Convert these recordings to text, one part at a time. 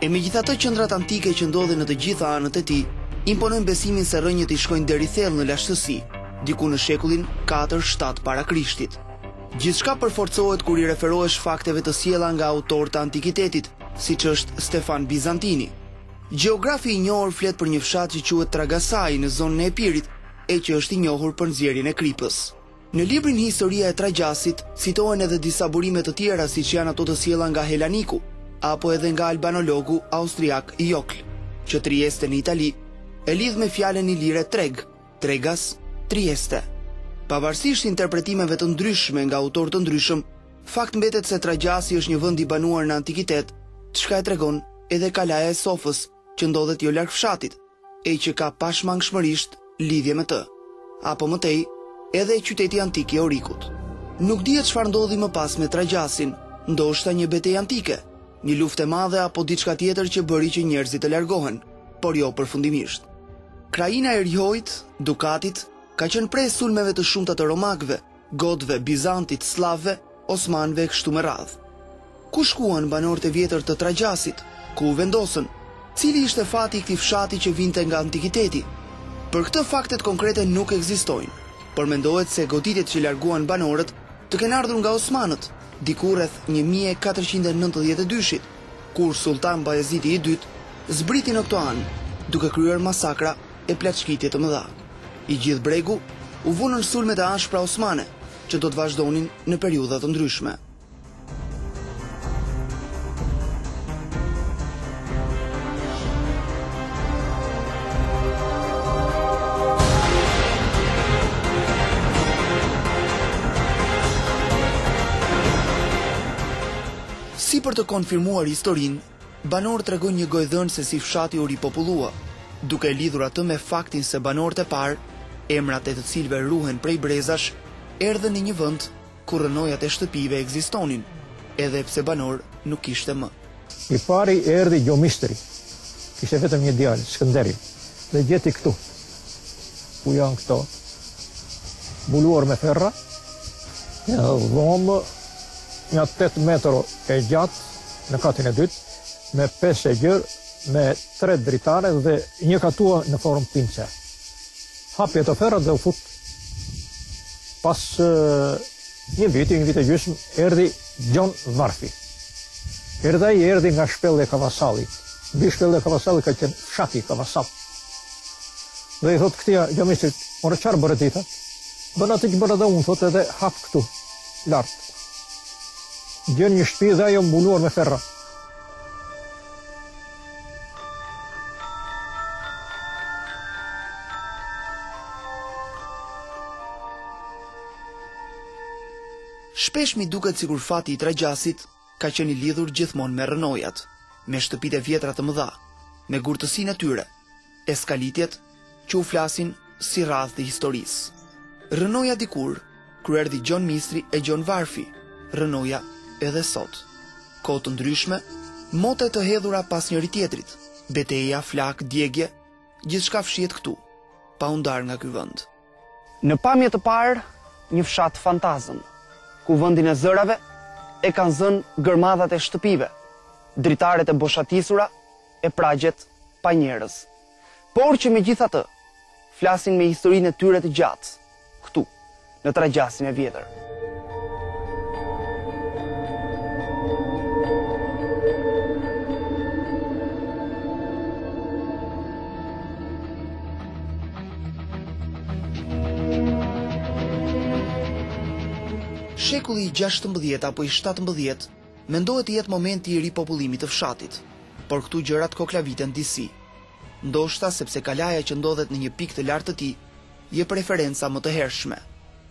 E megjithatë qendrat antike që ndodhen në të gjitha anët e tij, imponojnë besimin se rrënjët i shkojnë deri thellë në lashtësi, diku në shekullin katër, shtatë para Krishtit. Gjithçka përforcohet kur i referohesh fakteve të sjella nga autorë të antikitetit, siç është Stefan Bizantini. Gjeografi i njohur flet për një fshat që quhet Tragasai në zonën e Epirit, e që është i njohur për nxjerrjen e kripës. Në librin Historia e Tragjasit citohen edhe disa burime të tjera siç janë ato të sjella nga Helaniku, apo edhe nga albanologu austriak Jokl, që Trieste në Itali e lidh me fjalën ilire treg, tregas, Trieste. Pavarësisht interpretimeve të ndryshme nga autorë të ndryshëm, fakt mbetet se Tragjasi është një vend i banuar në antikitet, çka e tregon edhe Kalaja e Sofës, që ndodhet jo larg fshatit e që ka pashmangshmërisht lidhje me të, apo më tej, edhe e qyteti antik e Orikut. Nuk dihet çfarë ndodhi më pas me Tragjasin, ndoshta një betejë antike, një luftë e madhe apo diçka tjetër që bëri që njerëzit të largohen, por jo përfundimisht. Krahina e Rrëzës, Dukatit, ka qenë pre e sulmeve të shumta të romakëve, Gotëve, Bizantit, Sllavëve, Osmanëve e kështu me radhë. Ku shkuan banorët e vjetër të Tragjasit? Ku u vendosën? Cili ishte fati i këtij fshati që vinte nga antikiteti? Për këtë faktet konkrete nuk ekzistojnë, por mendohet se goditjet që larguan banorët të kenë ardhur nga osmanët, diku rreth një mijë e katërqind e nëntëdhjetë e dyshit, kur Sulltan Bajezidi i Dytë zbriti në këto anë, duke kryer masakra. e plaçkitje të mëdha. I gjithë bregu u vu nën sulmet e ashpra osmane, që do të vazhdonin në periudha të ndryshme. Si për të konfirmuar historinë, Banorët tregojnë një gojëdhënë se si fshati u ripopullua, duke e lidhur atë me faktin se banorët e parë, emrat e të cilëve ruhen prej brezash, erdhën në një vend ku rrënojat e shtëpive ekzistonin, edhe pse banorë nuk kishte më. I pari erdhi Gjon Mishtri. Kishte vetëm një djalë, Skënderin, dhe gjeti këtu. ku janë këto, buluar me ferra, një dhomë, nja 8 metro e gjatë, në katin e dytë, me 5 e gjërë, me 3 dritare dhe një katua në formë pince. Hapi ato ferrat dhe u fut pas Një vit, një vit e gjysmë, erdhi Gjon Varfi. Erdhi ai, erdhi nga shpella e Kavasallit. Mbi shpellë e Kavasallit ka qenë fshati Kavasall. Dhe i thotë këtij Gjon Mistrit, mërë qarë bërë dita, bërë atë që bërë dhe unë, thotë edhe hapë këtu, lartë. Gjen një shpi dhe ajo mbuluar me ferra. Shpesh më duket sikur fati i Tragjasit ka qenë i lidhur gjithmonë me rrënojat, me shtëpitë e vjetra të mëdha, me gurtësinë e tyre, e skalitjet që u flasin si radhë të historisë. Rrënoja dikur, kur erdhi Gjon Mistri e Gjon Varfi, rrënoja edhe sot. Kohë të ndryshme, mote të hedhura pas njëri-tjetrit, beteja, flakë, djegje, gjithçka fshihet këtu, pa u ndarë nga ky vend. Në pamje të parë, një fshat fantazëm, ku vendin e zërave e kanë zënë gërmadhat e shtëpive, dritaret e boshatisura e pragjet pa njerëz, por që megjithatë flasin me historinë e tyre të gjatë këtu, në Tragjasin e vjetër. Shekulli i 16 apo i 17 mendohet të jetë momenti i ripopullimit të fshatit, por këtu gjërat koklaviten disi. Ndoshta sepse kalaja që ndodhet në një pikë të lartë të tij Jep referenca më të hershme.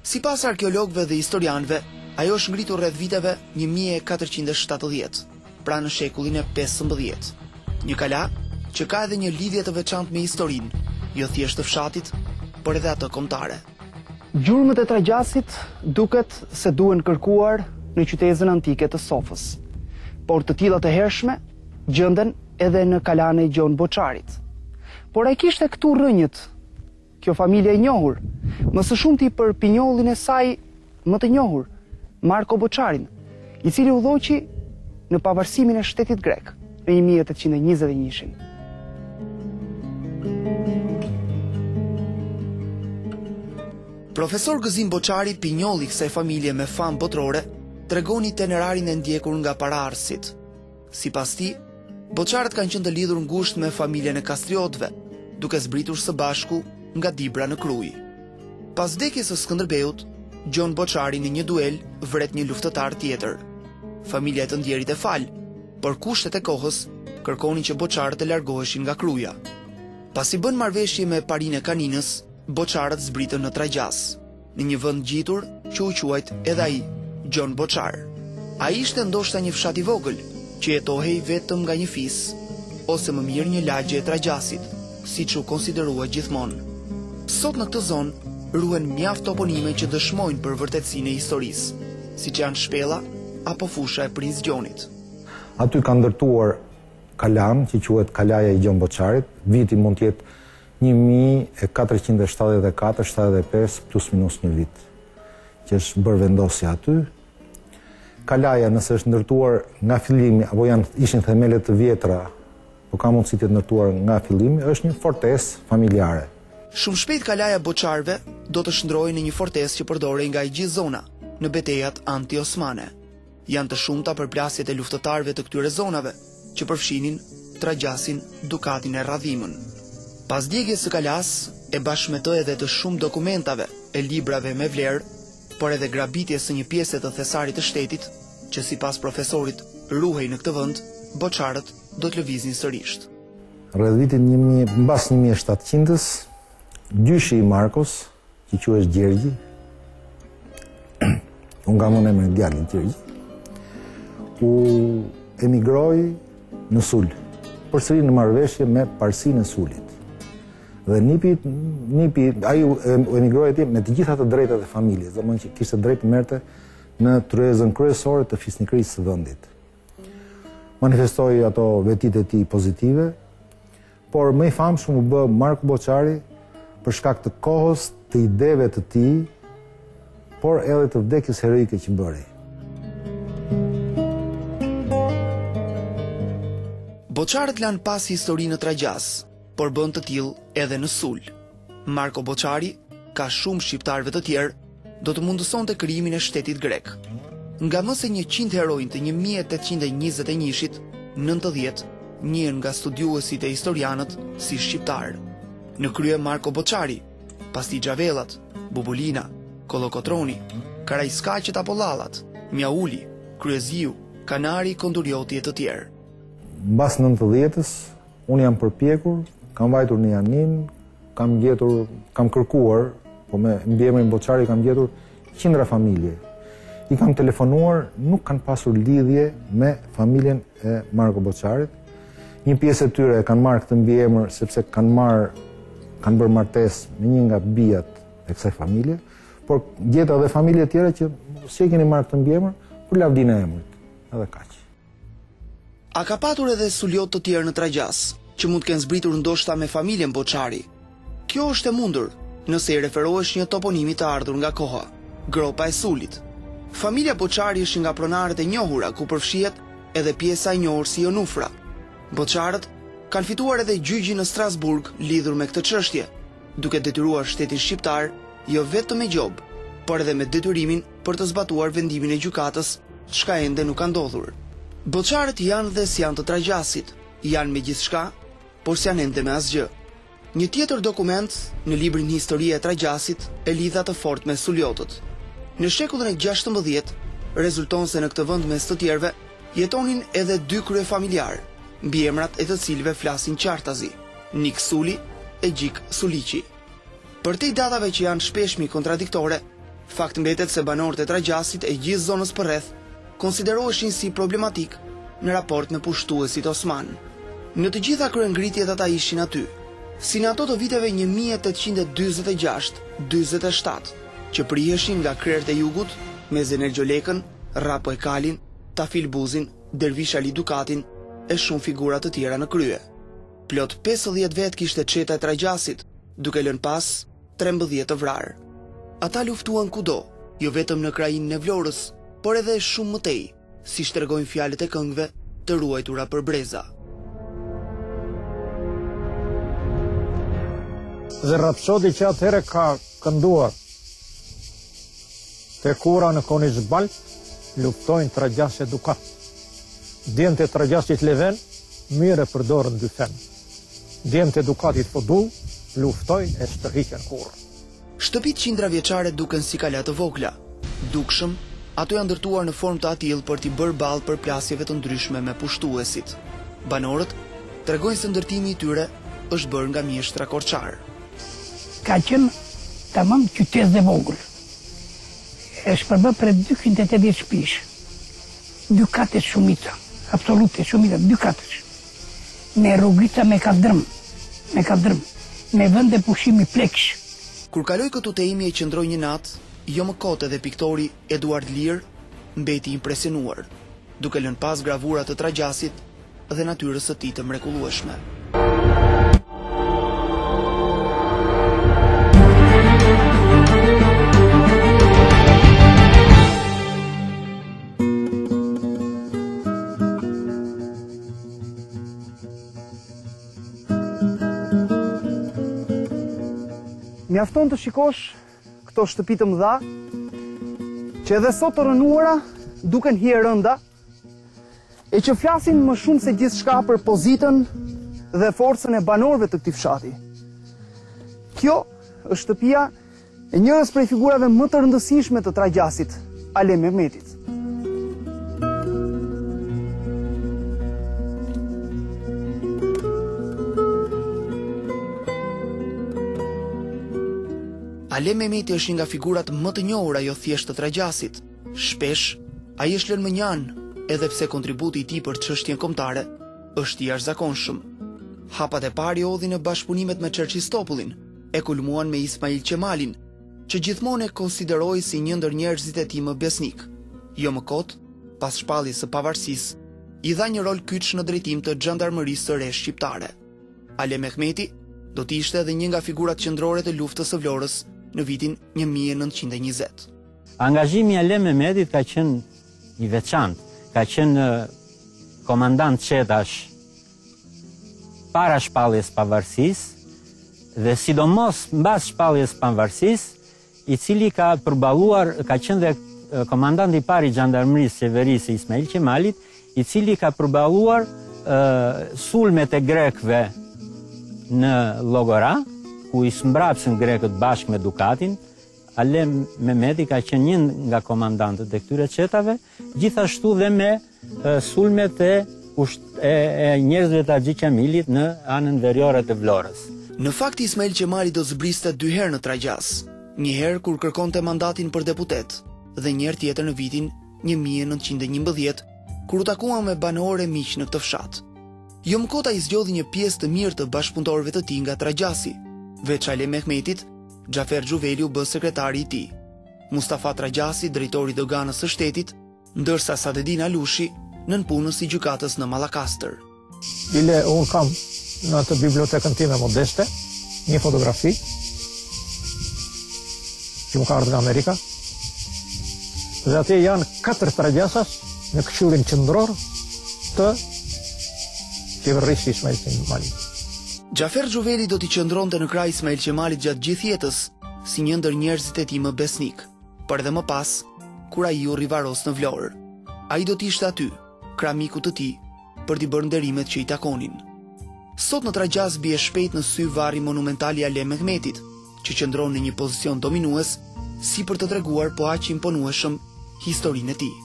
Sipas arkeologëve dhe historianëve, ajo është ngritur rreth viteve një mijë e katërqind e shtatëdhjetë, pra në shekullin e pesëmbëdhjetë. Një kala që ka edhe një lidhje të veçantë me historinë, jo thjesht të fshatit, por edhe atë kombëtare. Gjurmët e Tragjasit duket se duhen kërkuar në qytezën antike të Sofës, por të tilla të hershme gjenden edhe në kalanë e Gjon Boçarit. Po, a i kishte këtu rrënjët, kjo familje e njohur, më së shumti për pinjollin e saj më të njohur, Marko Boçarin, i cili udhëhoqi në pavarësimin e shtetit grek në 1821-shin. Profesor Gëzim Boçari, pinjoll i kësaj familje me famë botërore, tregon itinerarin e ndjekur nga paraardhësit. Sipas tij, Boçarët kanë qenë të lidhur ngushtë me familjen e Kastriotëve, duke zbritur së bashku nga Dibra në Krujë. Pas vdekjes së Skënderbeut, Gjon Boçari në një duel vret një luftëtar tjetër. Familja e të ndjerit e fal, por kushtet e kohës kërkonin që Boçarët të largoheshin nga Kruja. Pasi bënë marrëveshje me parinë e Kaninës, Boçarët zbritën në Tragjas. Në një vend gjitur që u quajt edhe ai Gjon Boçar. Ai ishte ndoshta një fshat i vogël, që jetohej vetëm nga një fis, ose më mirë një lagje e Tragjasit, siç u konsiderua gjithmonë. Sot në këtë zonë ruhen mjaft toponime që dëshmojnë për vërtetësinë e historisë, siç janë Shpella apo Fusha e Princ Gjonit. Aty kanë ndërtuar kalanë, që quhet Kalaja e Gjon Boçarit. Viti mund të jetë Një mijë e katërqind e shtatëdhjetë e katër shtatëdhjetë e pesë plus minus një vit që është bërë vendosja aty. Kalaja nëse është ndërtuar nga fillimi apo janë ishin themele të vjetra, po ka mundësi të jetë ndërtuar nga fillimi, është një fortesë familjare. Shumë shpejt kalaja e Boçarëve do të shndrohej në një fortesë që përdorej nga e gjithë zona në betejat anti-osmane. Janë të shumta përplasjet e luftëtarëve të këtyre zonave, që përfshinin Tragjasin, Dukatin e Radhimën. Pas djegies së Kalasë, e bashkë me të edhe të shumë dokumentave e librave me vlerë, por edhe grabitjes së një pjese të thesarit të shtetit, që sipas profesorit ruhej në këtë vend, boçarët do të lëvizin sërisht. Rreth vitit një mijë, mbas një mijë e shtatëqindës, gjyshi i Markos, që quhej Gjergji, unë kam vënë emrin djalit Gjergji, u emigroi në Sul, përsëri në marrëveshje me parësinë e Sulit. Dhe nipi, nipi, ai u emigroi atje me të gjitha të drejtat e familjes, domthonjë që kishte drejt të merrte në tryezën kryesore të fisnikërisë së vendit. Manifestoi ato vetitë e tij pozitive, Por më i famshëm u bë Marku Boçari për shkak të kohës, të ideve të tij, por edhe të vdekjes heroike që bëri. Boçarët lanë pas histori në Tragjas, por bënë të tillë edhe në Sul. Marko Boçari, krah shumë shqiptarëve të tjerë, do të mundësonte krijimin e shtetit grek. Nga më se 100 heronj të 1821-shit, 90 njihen nga studiuesit e historianët si shqiptarë. Në krye Marko Boçari, pas tij Xhavellat, Bubulina, Kollokotroni, Karajskaqet apo Lallat, Mjauli, Kryeziu, Kanari, Kondurjoti e të tjerë. Mbas nëntëdhjetës, Unë jam përpjekur, kam vajtur në Janinë, kam gjetur, kam kërkuar, po me mbiemrin Boçari kam gjetur qindra familje. I kam telefonuar, nuk kanë pasur lidhje me familjen e Marko Boçarit. Një pjesë e tyre e kanë marrë këtë mbiemër sepse kanë marrë kanë bërë martesë me një nga bijat e kësaj familje, por gjeta edhe familje tjera që si e keni marrë këtë mbiemër për lavdinë e emrit. Edhe kaq. A ka patur edhe suljotë të tjerë në Tragjas, që mund të kenë zbritur ndoshta me familjen Boçari? Kjo është e mundur, nëse i referohesh një toponimi të ardhur nga koha, Gropa e Sulit. Familja Boçari është një nga pronarët e njohura ku përfshihet edhe pjesa e njohur si Jonufra. Boçarët kanë fituar edhe gjyqin në Strasburg lidhur me këtë çështje, duke detyruar shtetin shqiptar jo vetëm me gjobë, por edhe me detyrimin për të zbatuar vendimin e gjykatës, çka ende nuk ka ndodhur. Boçarët janë dhe s'janë të Tragjasit, janë me gjithçka, por s'janë ende me asgjë. Një tjetër dokument në librin Historia e Tragjasit e lidh atë fort me suljotët. Në shekullin e 16 rezulton se në këtë vend mes të tjerëve jetonin edhe dy kryefamiljarë, mbiemrat e të cilëve flasin qartazi, Nik Suli e Gjik Suliqi. Përtej datave që janë shpesh kontradiktore, fakt mbetet se banorët e Tragjasit e gjithë zonës përreth konsideroheshin si problematikë në raport me pushtuesit osmanë. Në të gjitha kryengritjet ata ishin aty, si në ato të viteve një mijë e tetëqind e dyzet e gjashtë, dyzet e shtatë, që priheshin nga krerët e jugut me Zenel Gjolekën, Rrapo Hekalin, Tafil Buzin, Dervish Ali Dukatin e shumë figura të tjera në krye. Plot pesëdhjetë vetë kishte çeta e Tragjasit, duke lënë pas trembëdhjetë të vrarë. Ata luftuan kudo, jo vetëm në krahinën e Vlorës, por edhe shumë më tej, siç tregojnë fjalët e këngëve të ruajtura për breza. dhe rapsodi që atëherë ka kënduar Te kura në Konispol luftojnë Tragjas e Dukat. Djemtë e Tragjasit levend mirë e përdorën dyfeqnë. Djemtë e Dukatit po du luftojnë e s'tërhiqen kurrë. Shtëpitë qindra vjeçare duken si kala të vogla. Dukshëm, ato janë ndërtuar në formë të atillë për t'i bërë ballë përplasjeve të ndryshme me pushtuesit. Banorët tregojnë se ndërtimi i tyre është bërë nga mjeshtra korçarë. Ka qenë tamam qytet i vogël. Është përbërë prej dyqind e tetëdhjetë shtëpish, dykatëshe shumica, absolute shumica dykatëshe, me rrugica me kaldrëm, me kaldrëm, me vende pushimi pleksh. Kur kaloi këtu tejmi e qëndroi një natë, jo më kot edhe piktori Eduard Lir mbeti impresionuar, duke lënë pas gravura të Tragjasit, dhe natyrës së tij të mrekullueshme. Mjafton të shikosh këto shtëpi të mëdha që edhe sot të rrënuara duken hijerënda E që flasin më shumë se gjithçka për pozitën dhe forcën e banorëve të këtij fshati. Kjo është shtëpia e njërës prej figurave më të rëndësishme të Tragjasit, Alem Mehmetit. Alem Mehmeti është një nga figurat më të njohura jo thjesht të Tragjasit, Shpesh, ai është lënë mënjanë, edhe pse kontributi i tij për çështjen kombëtare është i jashtëzakonshëm. Hapat e parë i hodhi në bashkëpunimet me Çerçiz Topullin e kulmuan me Ismail Qemalin, që gjithmonë e konsideroi si një ndër njerëzit e tij më besnikë. Jo më kot, pas shpalljes së pavarësisë, i dha një rol kyç në drejtim të xhandarmërisë së re shqiptare. Alem Mehmeti do të ishte edhe një nga figurat qendrore të luftës së Vlorës në vitin 1920. Angazhimi i Alem Mehmetit ka qenë i veçantë, ka qenë komandant çetash para shpalljes pavarësisë dhe sidomos mbas shpalljes pavarësisë, i cili ka përballuar, ka qenë dhe komandant i parë i xhandarmërisë qeverisë Ismail Qemalit, i cili ka përballuar sulmet e grekëve në Llogora, ku i zmbrapsën grekët bashkë me Dukatin, Alem Mehmeti ka qenë një nga komandantët e këtyre çetave, gjithashtu dhe me sulmet e e, e njerëzve të Haxhi Qamilit në anën veriore të Vlorës. Në fakt Ismail Qemali do të zbriste dy herë në Tragjas, një herë kur kërkonte mandatin për deputet dhe një herë tjetër në vitin 1911 kur u takua me banorë e miq në këtë fshat. Jo më kot ai zgjodhi një pjesë të mirë të bashkëpunëtorëve të tij nga Tragjasi, veç Alem Mehmetit, Xhafer Xhuveli u bë sekretari i tij. Mustafa Tragjasi, drejtor i Doganës së Shtetit, ndërsa Sadedin Alushi, nëpunës i gjykatës në Mallakastër. Bile unë kam në atë bibliotekën time modeste një fotografi që më ka ardhë nga Amerika dhe atje janë katër tragjasas në këshillin qëndror të qeverisë Ismail Qemalit. Xhafer Xhuveli do t'i qëndronte në krah Ismail Qemalit gjatë gjithë jetës, si një ndër njerëzit e tij më besnikë, por edhe më pas, kur ai u rivarros në Vlorë. Ai do të ishte aty, krah mikut të tij, për t'i bërë nderimet që i takonin. Sot në Tragjas bie shpejt në sy varri monumental i Alem Mehmetit, që qëndron në një pozicion dominues, si për të treguar po aq imponueshëm historinë e tij.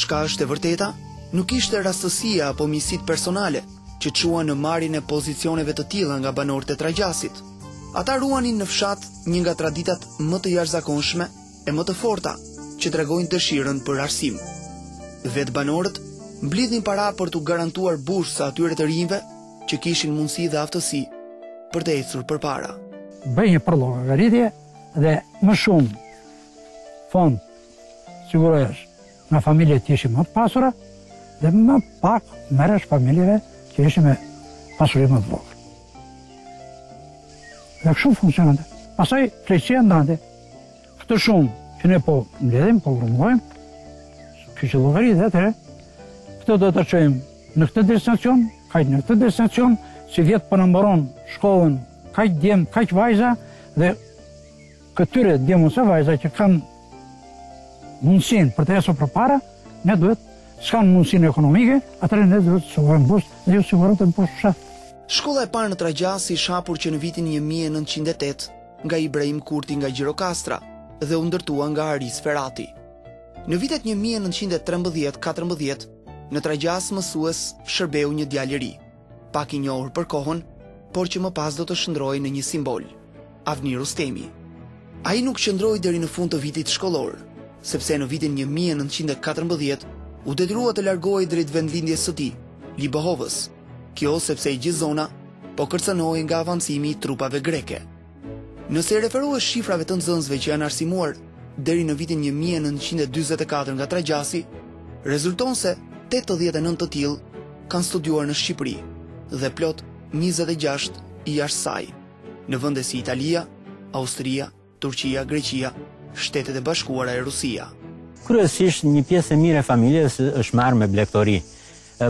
Çka është e vërteta? Nuk ishte rastësia apo miqësitë personale që çuan në marrjen e pozicioneve të tilla nga banorët e Tragjasit. Ata ruanin në fshat një nga traditat më të jashtëzakonshme e më të forta që tregojnë dëshirën për arsim. Vetë banorët mblidhnin para për t'u garantuar bursë atyre të rinjve që kishin mundësi dhe aftësi për të ecur përpara. Bëhej një përllogaritje dhe më shumë fond sigurohesh nga familje që ishin më të pasura dhe më pak merresh familjeve që ishin me pasuri më të vogël. Dhe kështu funksionante. Pastaj pleqësia ndante, Këtë shumë që ne po mbledhim, po grumbullojmë, kështu që llogari dhe atëherë, këtë do ta çojmë në këtë destinacion, kaq në këtë destinacion, sivjet po na mbaron shkollën, kaq djem, kaq vajza, dhe këtyre djem ose vajza që kanë mundësinë për të ecur përpara, ne duhet, s'kanë mundësinë ekonomike, atëherë ne duhet të sigurojmë bursë, dhe u siguronte nga fshati. Shkolla e parë në Tragjas është hapur që në vitin 1908, nga Ibrahim Kurti nga Gjirokastra dhe u ndërtua nga Aris Ferati. Në vitet një mijë e nëntëqind e trembëdhjetë, katërmbëdhjetë, në Tragjas mësues shërbeu një djalë i ri, pak i njohur për kohën, por që më pas do të shndërrohej në një simbol, Avni Rustemi. Ai nuk qëndroi deri në fund të vitit shkollor, sepse në vitin një mijë e nëntëqind e katërmbëdhjetë u detyrua të largohej drejt vendlindjes së tij, Libohovës, Kjo sepse e gjithë zona po kërcënohej nga avancimi i trupave greke. Nëse i referohesh shifrave të nxënësve që janë arsimuar deri në vitin 1944 nga Tragjasi, rezulton se 89 të tillë kanë studiuar në Shqipëri dhe plot 26 jashtë saj, në vende si Italia, Austria, Turqia, Greqia, Shtetet e Bashkuara e Rusia. Kryesisht një pjesë e mirë e familjes është marrë me blegtori,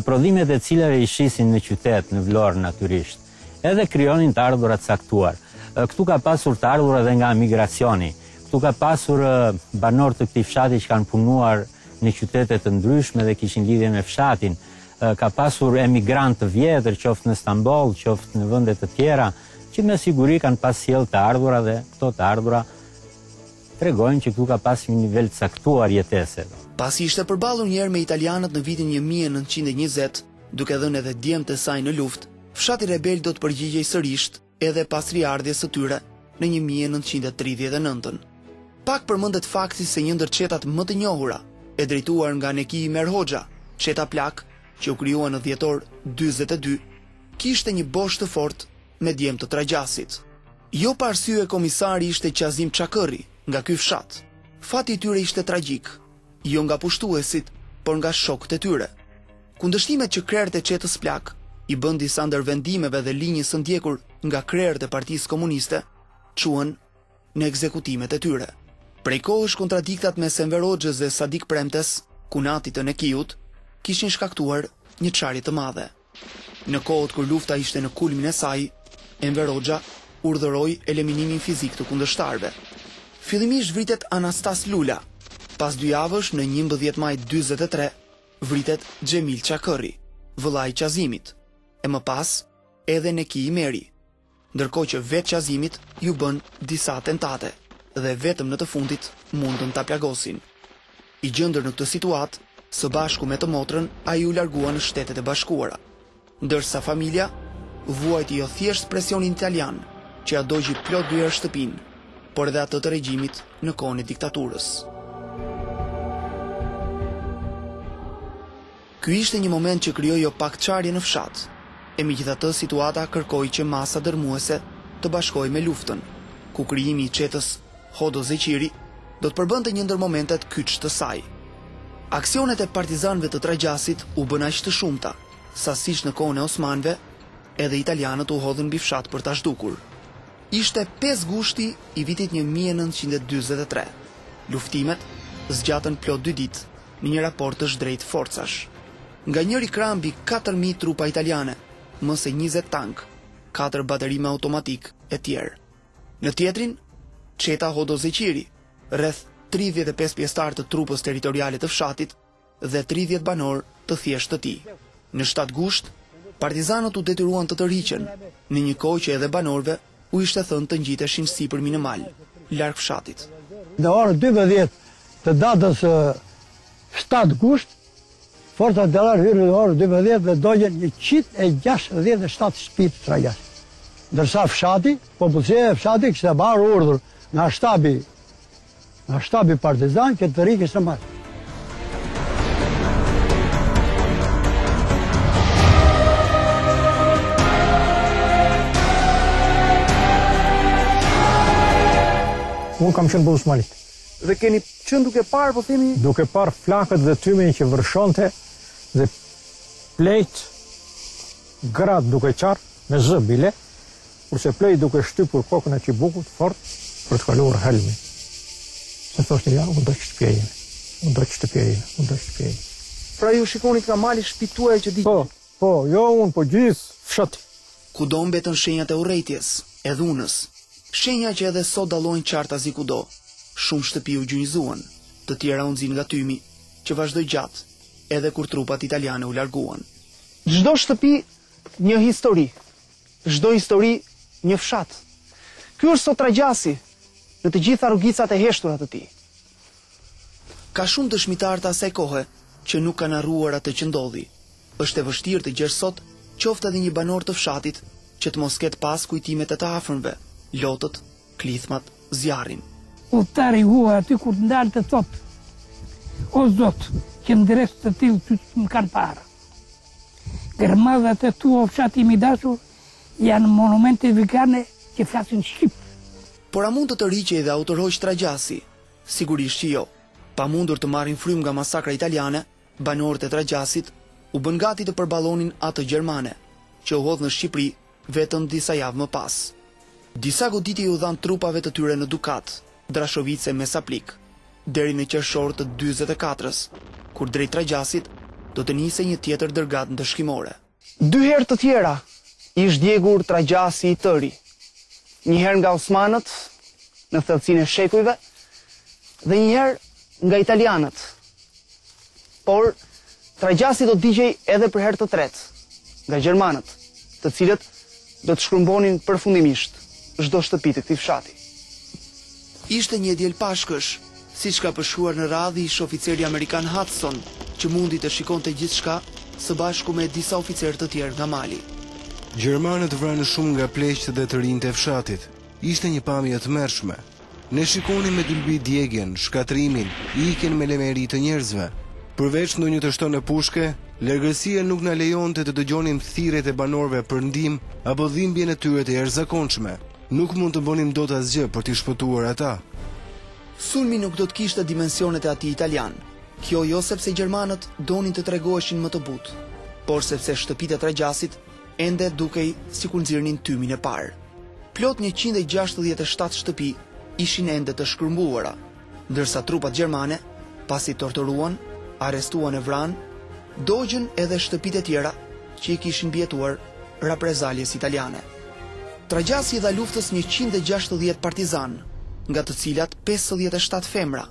prodhimet e cilave i shisin në qytet, në Vlorë natyrisht. Edhe krijonin të ardhura të caktuar. Këtu ka pasur të ardhura edhe nga emigracioni. Këtu ka pasur banorë të këtij fshati që kanë punuar në qytete të ndryshme dhe kishin lidhje me fshatin. Ka pasur emigrantë të vjetër, qoftë në Stamboll, qoftë në vende të tjera. që me siguri kanë pas sjellë të ardhura dhe këto të ardhura tregojnë që këtu ka pas një nivel të caktuar jetese. Pasi ishte përballur një herë me italianët në vitin një mijë e nëntëqind e njëzet, duke dhënë edhe djemtë e saj në luftë, fshati rebel do të përgjigjej sërisht edhe pas riardhjes së tyre në një mijë e nëntëqind e tridhjetë e nëntë. Pak përmendet fakti se një ndër çetat më të njohura, e drejtuar nga Neki Imer Hoxha, çeta Plakë, që u krijua në dhjetor dyzet e dy, Kishte një bosh të fortë me djem të Tragjasit. Jo pa arsye komisari ishte Qazim Çakërri, nga ky fshat. Fati i tyre ishte tragjik, jo nga pushtuesit, por nga shokët e tyre. Kundërshtimet që krerët e çetës Plakë i bënë disa ndër vendimeve dhe linjës së ndjekur nga krerët e Partisë Komuniste çuan në ekzekutimet e tyre. Prej kohësh kontradiktat mes Enver Hoxhës dhe Sadik Premtes, kunatit të Nekiut, kishin shkaktuar një çarje të madhe. Në kohët kur lufta ishte në kulmin e saj, Enver Hoxha urdhëroi eleminimin fizik të kundërshtarëve. Fillimisht vritet Anastas Lula, pas dy javësh në njëmbëdhjetë maj dyzet e tre vritet Xhemil Çakërri, vëllai i Qazimit, e më pas edhe Neki Imeri. Ndërkohë që vetë Qazimit iu bënë disa atentate dhe vetëm në të fundit mundën ta plagosin. I gjendur në këtë situatë, së bashku me të motrën ai u largua në Shtetet e Bashkuara. Ndërsa familja vuajti jo thjesht presionin italian që ia dogji plot dy herë shtëpinë, por edhe atë të regjimit në kohën e diktaturës. Ky ishte një moment që krijoi jo pak çarje në fshat. E megjithatë situata kërkoi që masa dërrmuese të bashkohej me luftën, ku krijimi i çetës Hodo Zeqiri do të përbënte një ndër momentet kyçe të saj. Aksionet e partizanëve të Tragjasit u bënë aq të shumta, sa siç në kohën e osmanëve, edhe italianët u hodhën mbi fshat për ta zhdukur. Ishte pesë gushti i vitit një mijë e nëntëqind e dyzet e tre. Luftimet zgjatën plot dy ditë. në një raport të zhdrejtë forcash. Nga njëri krah mbi katër mijë trupa italiane, më se njëzet tanke, katër bateri me automatikë, e tjerë. Në tjetrin, çeta Hodo Zeqiri, rreth tridhjetë e pesë pjesëtarë të trupës territoriale të fshatit dhe tridhjetë banorë të thjeshtë të tij. Në shtatë gusht, partizanët u detyruan të tërhiqen, në një kohë që edhe banorëve U ishte thënë të ngjiteshin sipër në mal, larg fshatit. Në orën dymbëdhjetë të datës shtatë gusht, forcat italiane hyrën në orën dymbëdhjetë dhe dogjën njëqind e gjashtëdhjetë e shtatë shtëpi të Tragjasit. Ndërsa fshati, popullsia e fshatit kishte marrë urdhër nga shtabi, Nga shtabi partizan që të ikë së mbari. Unë kam qënë për Usmanit. Dhe keni qënë duke parë, po themi... Duke parë flakët dhe tymin që vërshonte dhe pleqtë, gratë duke qarë me zë bile, Kurse pleq duke shtypur kokën e çibukut fort për të kaluar helmin. Se thoshte ja, unë dua shtëpinë time. Unë dua shtëpinë time, unë dua shtëpinë time. Pra ju shikonit nga mali shtëpitë tuaja që digjeshin. Po, po, jo unë, po gjithë fshati. Kudo mbetën shenjat e urrejtjes, e dhunës. Shenja që edhe sot dallojnë qartazi kudo. Shumë shtëpi u gjunjëzuan, të tjera u nxin nga tymi, që vazhdoi gjatë, edhe kur trupat italiane u larguan. Çdo shtëpi një histori. Çdo histori një fshat. Ky është sot Tragjasi në të gjitha rrugicat e heshtura të tij. Ka shumë dëshmitarë të asaj kohe që nuk kanë harruar atë që ndodhi. Është e vështirë të gjesh sot qoftë edhe një banor të fshatit që të mos ketë pas kujtimet e të afërmve, lotët, klithmat, zjarrin. Udhëtari i huaj aty kur të ndalë të thotë, O Zot, që qëndresë të tillë ty s'më kanë parë. Gërmadhat e tua o fshat im i dashur janë monumente vigane që flasin shqip. Por a mund të tërhiqej dhe a u tërhoq Tragjasi? Sigurisht që jo. Pa mundur të marrin frymë nga masakra italiane, banorët e Tragjasit u bënë gati të përballonin atë gjermane, që u hodh në Shqipëri Vetëm disa javë më pas. Disa goditje iu dhanë trupave të tyre në Dukat, Drashovicë e Mesaplik, deri në qershor të dyzet e katrës, kur drejt Tragjasit do të nisej një tjetër dërgatë ndëshkimore. Dy herë të tjera ish djegur Tragjasi i tëri, një herë nga osmanët në thellësinë e shekujve dhe një herë nga italianët Por, Tragjasi do të digjej edhe për herë të tretë nga gjermanët, të cilët do të shkrumbonin përfundimisht çdo shtëpi të këtij fshati. Ishte një e diel Pashkësh, siç ka përshkruar në radhë ish-oficeri amerikan Hudson, që mundi të shikonte gjithçka, së bashku me disa oficerë të tjerë nga mali. Gjermanët vranë shumë nga pleqtë dhe të rinjtë e fshatit. Ishte një pamje e tmerrshme. Ne shikonim me dylbi djegien, shkatërrimin, ikjen me lemeri të njerëzve. Përveç ndonjë të shtëne pushke, largësia nuk na lejonte të dëgjonim thirrjet e banorëve për ndihmë apo dhimbjen e tyre të jashtëzakonshme. Nuk mund të bënim dot asgjë për t'i shpëtuar ata. Sulmi nuk do të kishte dimensionet e atij italian. Kjo jo sepse gjermanët donin të tregoheshin më të butë, por sepse shtëpitë e Tragjasit Ende dukej sikur nxirrnin tymin e parë. Plot njëqind e gjashtëdhjetë e shtatë shtëpi ishin ende të shkrumbuara, ndërsa trupat gjermane, pasi torturuan, arrestuan e vranë, dogjën edhe shtëpitë e tjera që i kishin mbijetuar raprezaljes italiane. Tragjasi i dha luftës njëqind e gjashtëdhjetë partizanë, nga të cilat pesëdhjetë e shtatë femra,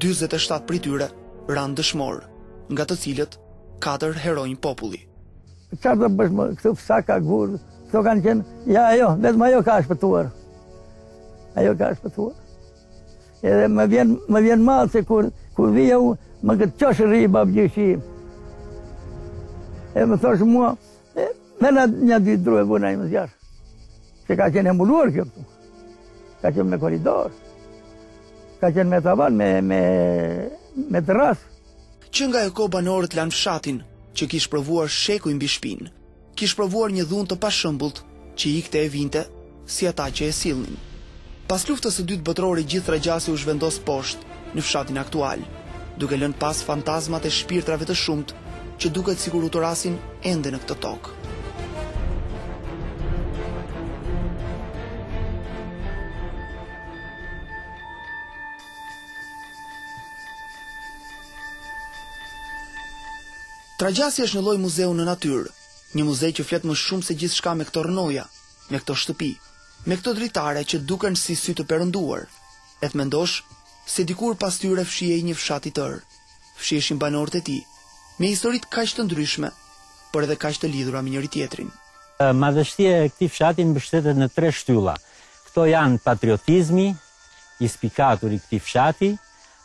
dyzet e shtatë prej tyre ranë dëshmorë, nga të cilët katër heronj populli. Ça do bësh më, këtu sa ka gurë, këto kanë qenë, ja ajo, vetëm ajo ka shpëtuar. Ajo ka shpëtuar. Edhe më vjen, më vjen mall se kur, kur vija unë, më këtë qoshe rrij babëgjyshi. Edhe më thosh mua, e, merr një dy dru e vëna i më zjarr. Se ka qenë e mbuluar kjo këtu. Ka qenë me koridor. Ka qenë me tavan, me, me, me dërrasë. Që nga ajo kohë banorët lanë fshatin, që kish provuar shekuj mbi shpinë. Kish provuar një dhunë të pashembullt, që ikte e vinte, si ata që e sillnin. Pas Luftës së Dytë Botërore gjithë Tragjasi u zhvendos poshtë, në fshatin aktual, duke lënë pas fantazmat e shpirtrave të shumtë, që duket sikur u thërrasin ende në këtë tokë. Tragjasi është një lloj muzeu në natyrë, një muze që flet më shumë se gjithçka me këto rrënoja, me këto shtëpi, me këto dritare që duken si sy të perënduar. E të mendosh se dikur pas tyre fshihej një fshat i tërë. Fshiheshin banorët e tij, me historitë kaq të ndryshme, por edhe kaq të lidhura me njëri-tjetrin. Madhështia e këtij fshati mbështetet në tre shtylla. Këto janë patriotizmi, i spikatur i këtij fshati,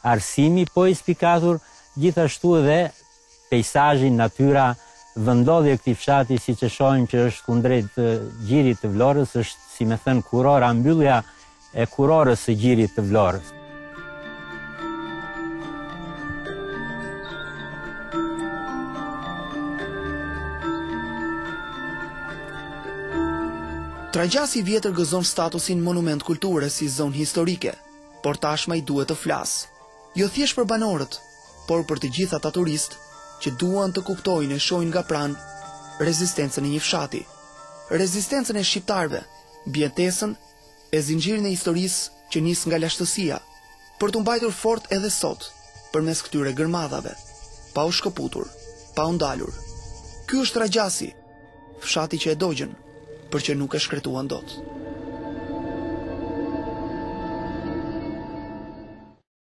arsimi po i spikatur, gjithashtu edhe pejsazhi, natyra, vendndodhja e këtij fshati siç e shohim që është kundrejt gjirit të Vlorës, është si me thënë kurora, mbyllja e kurorës së gjirit të Vlorës. Tragjasi i vjetër gëzon statusin monument kulture si zonë historike, por tashmë ai duhet të flasë, jo thjesht për banorët, por për të gjithë ata turistë që duan të kuptojnë e shohin nga pranë rezistencën e një fshati, rezistencën e shqiptarëve, mbijetesën e zinxhirin e historisë që nis nga lashtësia, për t'u mbajtur fort edhe sot, përmes këtyre gërmadhave, pa u shkëputur, pa u ndalur. Ky është Tragjasi! Fshati që e dogjën, por që nuk e shkretuan dot.